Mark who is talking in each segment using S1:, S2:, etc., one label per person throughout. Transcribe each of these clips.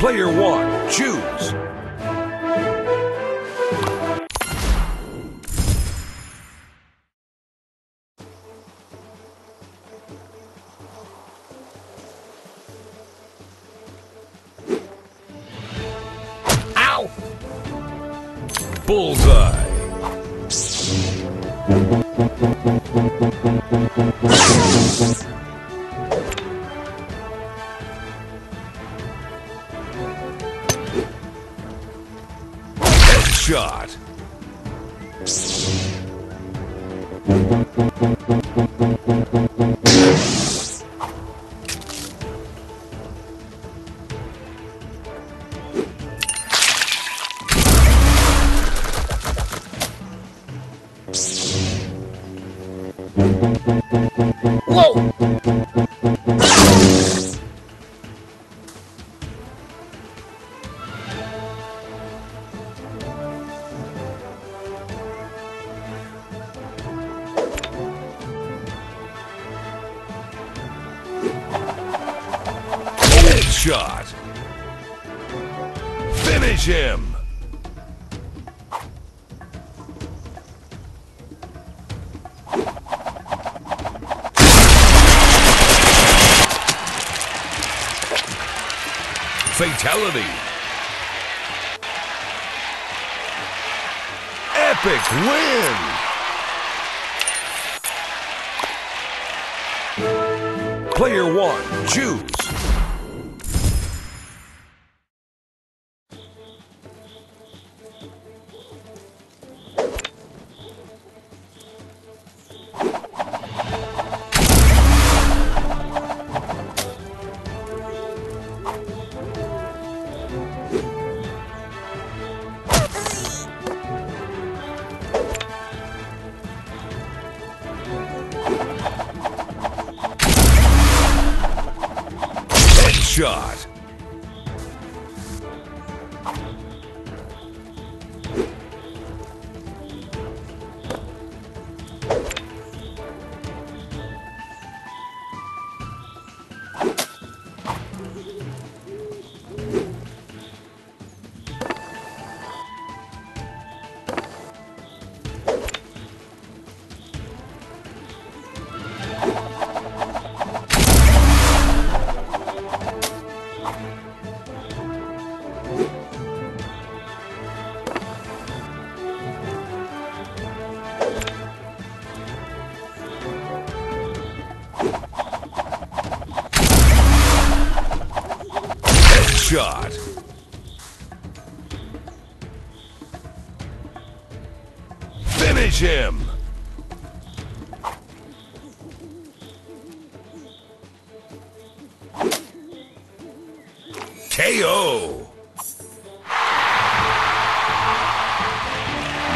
S1: Player one, choose.
S2: Ow!
S1: Bullseye. Headshot. Headshot. Finish him. Fatality. Epic win. Player one, choose. Headshot. Headshot. Finish him. KO.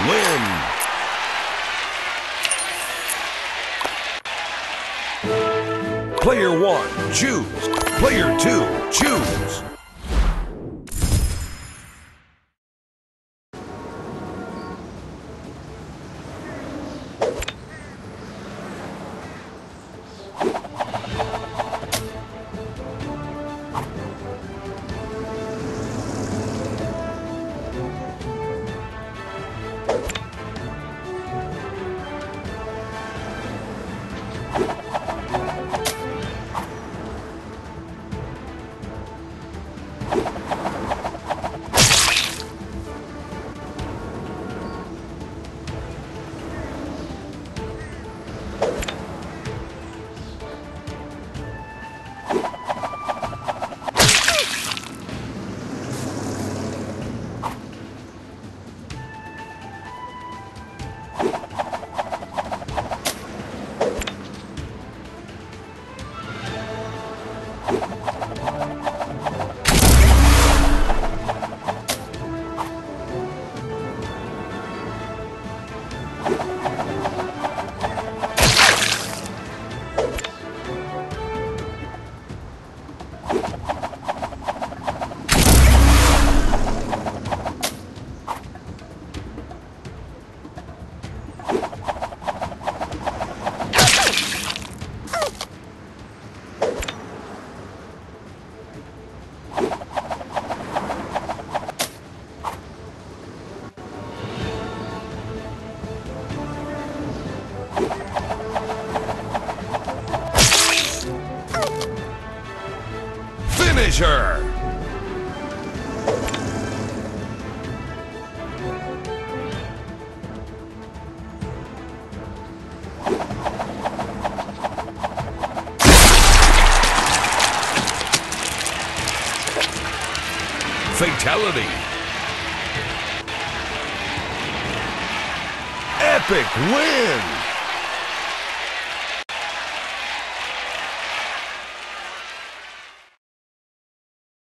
S1: Win. Player one, choose. Player two, choose. you Finisher. Fatality. Epic win!